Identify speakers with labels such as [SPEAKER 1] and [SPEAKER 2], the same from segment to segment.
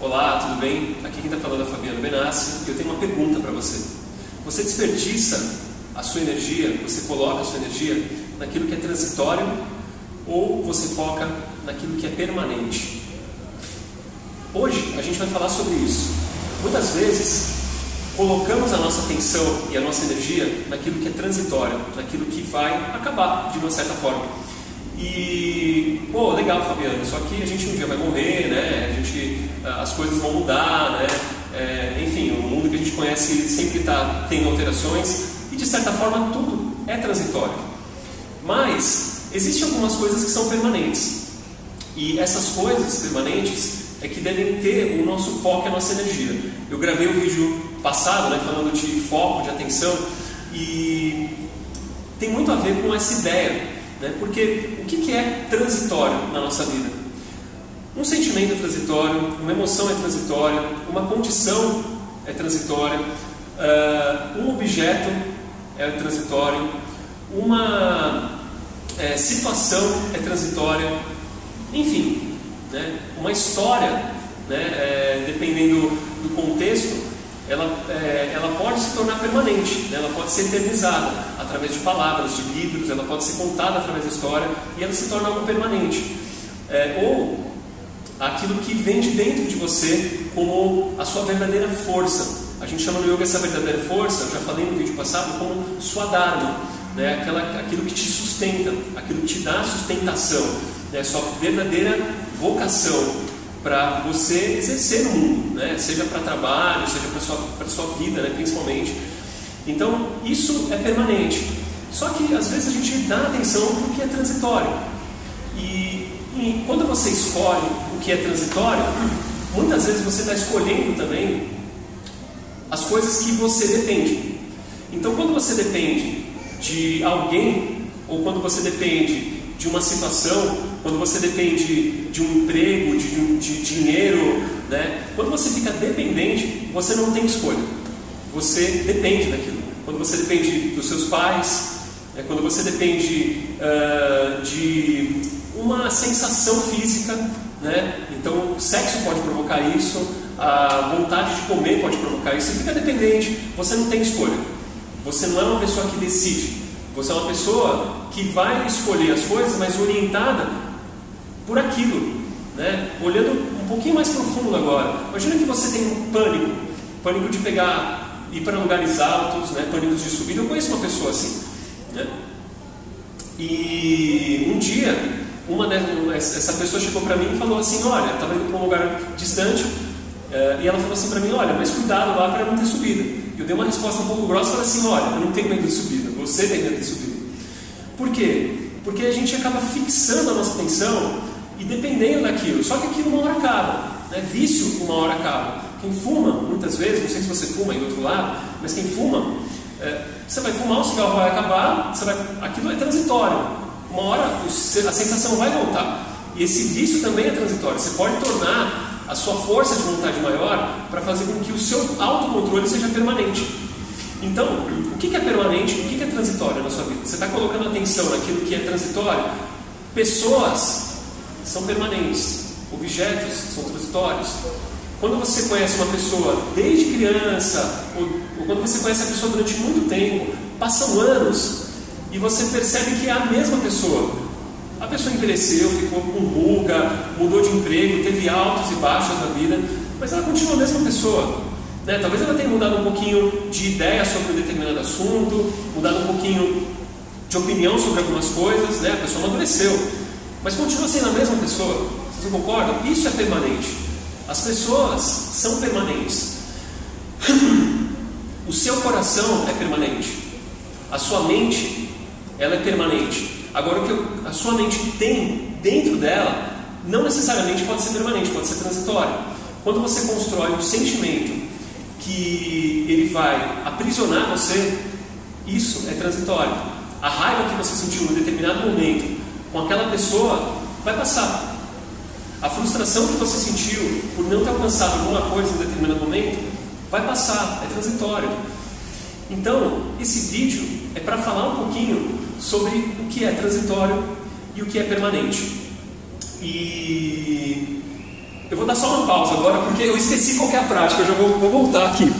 [SPEAKER 1] Olá, tudo bem? Aqui quem está falando é Fabiano Benassi e eu tenho uma pergunta para você. Você desperdiça a sua energia, você coloca a sua energia naquilo que é transitório ou você foca naquilo que é permanente? Hoje a gente vai falar sobre isso. Muitas vezes colocamos a nossa atenção e a nossa energia naquilo que é transitório, naquilo que vai acabar de uma certa forma. E, pô, legal, Fabiano, só que a gente um dia vai morrer, né? A gente, as coisas vão mudar, né? É, enfim, o mundo que a gente conhece sempre está tendo alterações e, de certa forma, tudo é transitório. Mas existem algumas coisas que são permanentes. E essas coisas permanentes é que devem ter o nosso foco e a nossa energia. Eu gravei o um vídeo passado, né, falando de foco, de atenção, e tem muito a ver com essa ideia né? Porque o que é transitório na nossa vida? Um sentimento é transitório, uma emoção é transitória, uma condição é transitória, uh, um objeto é transitório, uma é, situação é transitória, enfim, né? uma história, né? É, dependendo do contexto, ela, é, pode se tornar permanente, né? ela pode ser eternizada através de palavras, de livros, ela pode ser contada através da história e ela se torna algo permanente. É, ou aquilo que vem de dentro de você como a sua verdadeira força. A gente chama no yoga essa verdadeira força, eu já falei no vídeo passado, como sua dharma, né? Aquela, aquilo que te sustenta, aquilo que te dá sustentação, né? sua verdadeira vocação para você exercer no mundo, né? seja para trabalho, seja para sua sua vida, né? principalmente. Então isso é permanente. Só que às vezes a gente dá atenção para o que é transitório. E, e quando você escolhe o que é transitório, muitas vezes você está escolhendo também as coisas que você depende. Então quando você depende de alguém ou quando você depende de uma situação, quando você depende de um emprego, de, de dinheiro, né? quando você fica dependente, você não tem escolha. Você depende daquilo. Quando você depende dos seus pais, é quando você depende uh, de uma sensação física, né? então o sexo pode provocar isso, a vontade de comer pode provocar isso, você fica dependente, você não tem escolha. Você não é uma pessoa que decide. Você é uma pessoa que vai escolher as coisas, mas orientada por aquilo, né? olhando um pouquinho mais profundo agora. Imagina que você tem um pânico, pânico de pegar, ir para lugares altos, né? pânicos de subida. Eu conheço uma pessoa assim. Né? E um dia, uma essa pessoa chegou para mim e falou assim: Olha, estava indo para um lugar distante. Uh, e ela falou assim para mim: Olha, mas cuidado lá para não ter subida. Eu dei uma resposta um pouco grossa e falei assim: Olha, eu não tenho medo de subida, você tem medo de subida. Por quê? Porque a gente acaba fixando a nossa atenção e dependendo daquilo. Só que aquilo uma hora acaba. Né? Vício uma hora acaba. Quem fuma, muitas vezes, não sei se você fuma do outro lado, mas quem fuma, é, você vai fumar, o cigarro vai acabar, vai, aquilo é transitório. Uma hora a sensação vai voltar. E esse vício também é transitório. Você pode tornar a sua força de vontade maior para fazer com que o seu autocontrole seja permanente. Então, o que é permanente e o que é transitório na sua vida? Você está colocando atenção naquilo que é transitório? Pessoas são permanentes, objetos são transitórios. Quando você conhece uma pessoa desde criança, ou, ou quando você conhece a pessoa durante muito tempo, passam anos e você percebe que é a mesma pessoa. A pessoa envelheceu, ficou com ruga, mudou de emprego, teve altos e baixos na vida, mas ela continua a mesma pessoa. Né? Talvez ela tenha mudado um pouquinho de ideia sobre um determinado assunto, mudado um pouquinho de opinião sobre algumas coisas, né? a pessoa amadureceu, mas continua sendo a mesma pessoa. Vocês não concordam? Isso é permanente. As pessoas são permanentes. O seu coração é permanente. A sua mente, ela é permanente. Agora, o que a sua mente tem dentro dela, não necessariamente pode ser permanente, pode ser transitório. Quando você constrói um sentimento que ele vai aprisionar você, isso é transitório. A raiva que você sentiu em determinado momento com aquela pessoa vai passar. A frustração que você sentiu por não ter alcançado alguma coisa em determinado momento vai passar, é transitório. Então, esse vídeo é para falar um pouquinho sobre o que é transitório e o que é permanente. E Eu vou dar só uma pausa agora porque eu esqueci qual é a prática, eu já vou, vou voltar aqui.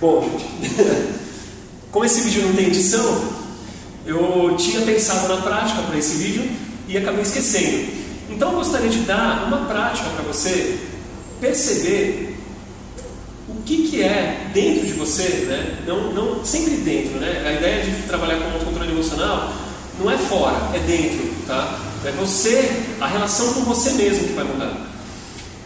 [SPEAKER 1] Bom, gente, como esse vídeo não tem edição, eu tinha pensado na prática para esse vídeo e acabei esquecendo. Então eu gostaria de dar uma prática para você perceber o que, que é dentro de você, né? não, não sempre dentro. Né? A ideia de trabalhar com o controle emocional não é fora, é dentro. Tá? É você, a relação com você mesmo que vai mudar.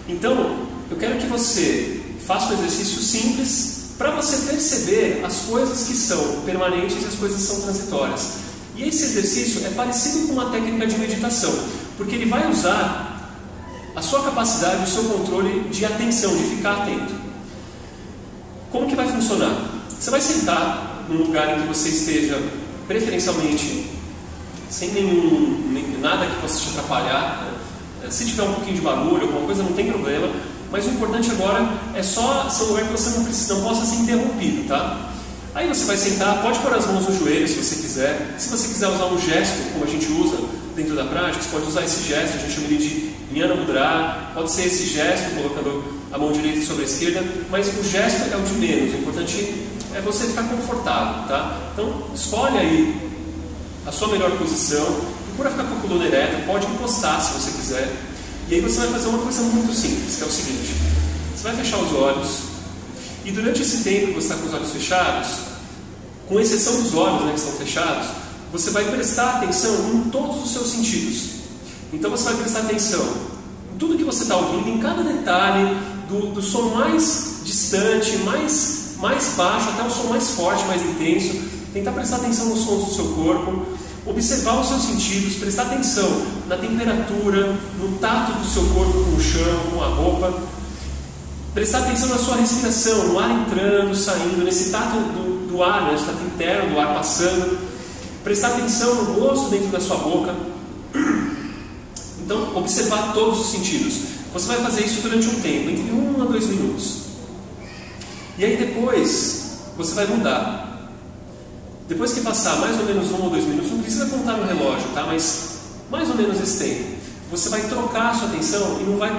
[SPEAKER 1] Então, eu quero que você faça um exercício simples para você perceber as coisas que são permanentes e as coisas que são transitórias. E esse exercício é parecido com uma técnica de meditação, porque ele vai usar a sua capacidade, o seu controle de atenção, de ficar atento. Como que vai funcionar? Você vai sentar num lugar em que você esteja preferencialmente sem nenhum, nem, nada que possa te atrapalhar. Né? Se tiver um pouquinho de barulho, alguma coisa, não tem problema. Mas o importante agora é só ser um lugar que você não, precisa, não possa ser interrompido, tá? Aí você vai sentar, pode pôr as mãos no joelho se você quiser. Se você quiser usar um gesto, como a gente usa dentro da prática, você pode usar esse gesto, a gente chama ele de Jnana Mudra. Pode ser esse gesto, colocando a mão direita sobre a esquerda, mas o gesto é o de menos. O importante é você ficar confortável, tá? Então, escolhe aí a sua melhor posição, procura ficar com a coluna ereta, pode encostar se você quiser. E aí você vai fazer uma coisa muito simples, que é o seguinte: você vai fechar os olhos e durante esse tempo que você está com os olhos fechados, com exceção dos olhos né, que estão fechados, você vai prestar atenção em todos os seus sentidos. Então você vai prestar atenção em tudo que você está ouvindo, em cada detalhe, do, do som mais distante, mais, mais baixo, até o som mais forte, mais intenso. Tentar prestar atenção nos sons do seu corpo, observar os seus sentidos, prestar atenção na temperatura, no tato do seu corpo com o chão, com a roupa. Prestar atenção na sua respiração, no ar entrando, saindo, nesse tato do, do ar, né, esse tato interno do ar passando. Prestar atenção no gosto dentro da sua boca. Então, observar todos os sentidos. Você vai fazer isso durante um tempo, entre um a dois minutos. E aí depois, você vai mudar. Depois que passar mais ou menos um ou dois minutos, não precisa contar no relógio, tá? Mas mais ou menos esse tempo, você vai trocar a sua atenção e não vai,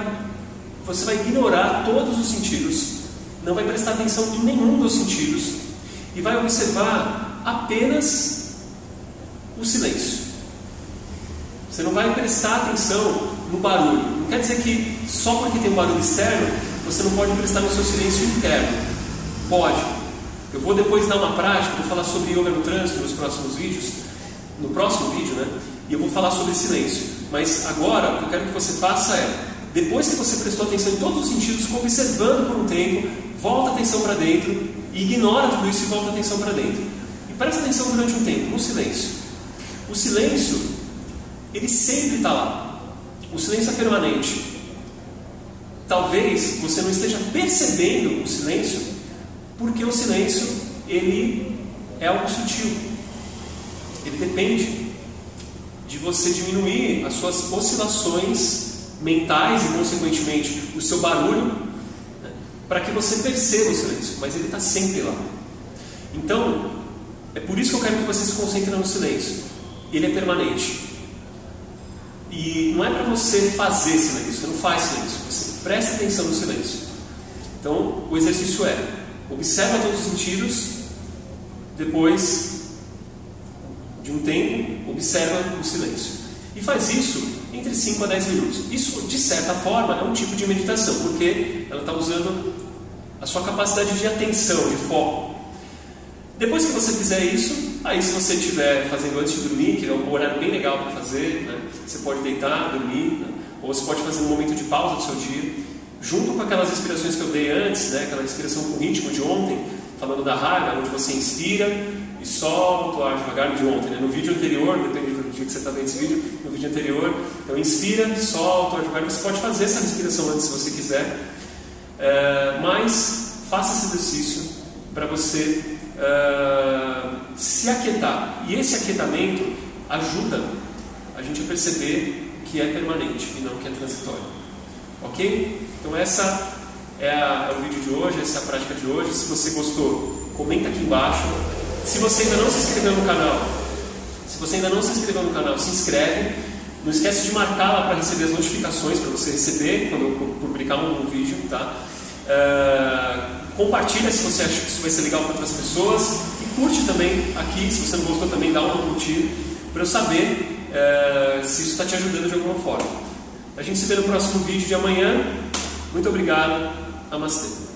[SPEAKER 1] você vai ignorar todos os sentidos, não vai prestar atenção em nenhum dos sentidos e vai observar apenas o silêncio. Você não vai prestar atenção no barulho. Não quer dizer que só porque tem um barulho externo você não pode prestar no seu silêncio interno. Pode, eu vou depois dar uma prática, vou falar sobre yoga no trânsito nos próximos vídeos, no próximo vídeo, né? E eu vou falar sobre silêncio. Mas agora, o que eu quero que você faça é, depois que você prestou atenção em todos os sentidos, observando por um tempo, volta a atenção para dentro, e ignora tudo isso e volta a atenção para dentro. E presta atenção durante um tempo, no silêncio. O silêncio, ele sempre está lá. O silêncio é permanente. Talvez você não esteja percebendo o silêncio porque o silêncio, ele é algo sutil. Ele depende de você diminuir as suas oscilações mentais e, consequentemente, o seu barulho, né, para que você perceba o silêncio, mas ele está sempre lá. Então, é por isso que eu quero que você se concentre no silêncio. Ele é permanente. E não é para você fazer silêncio, você não faz silêncio, você presta atenção no silêncio. Então, o exercício é observa todos os sentidos, depois de um tempo, observa o silêncio. E faz isso entre 5 a 10 minutos. Isso, de certa forma, é um tipo de meditação, porque ela está usando a sua capacidade de atenção, de foco. Depois que você fizer isso, aí se você estiver fazendo antes de dormir, que é um horário bem legal para fazer, né? você pode deitar, dormir, né? ou você pode fazer um momento de pausa do seu dia junto com aquelas inspirações que eu dei antes, né, aquela inspiração com ritmo de ontem, falando da raiva, onde você inspira e solta o ar devagar de ontem. Né? No vídeo anterior, depende do dia que você está vendo esse vídeo, no vídeo anterior, então inspira, solta o ar devagar. Você pode fazer essa respiração antes se você quiser, é, mas faça esse exercício para você é, se aquietar. E esse aquietamento ajuda a gente a perceber que é permanente e não que é transitório. Ok? Então essa é, a, é, o vídeo de hoje, essa é a prática de hoje. Se você gostou, comenta aqui embaixo. Se você ainda não se inscreveu no canal, se você ainda não se inscreveu no canal, se inscreve. Não esquece de marcar lá para receber as notificações, para você receber quando eu publicar um, vídeo, tá? Uh, compartilha se você acha que isso vai ser legal para outras pessoas e curte também aqui, se você não gostou também dá uma curtida para eu saber uh, se isso está te ajudando de alguma forma. A gente se vê no próximo vídeo de amanhã. Muito obrigado. Namastê.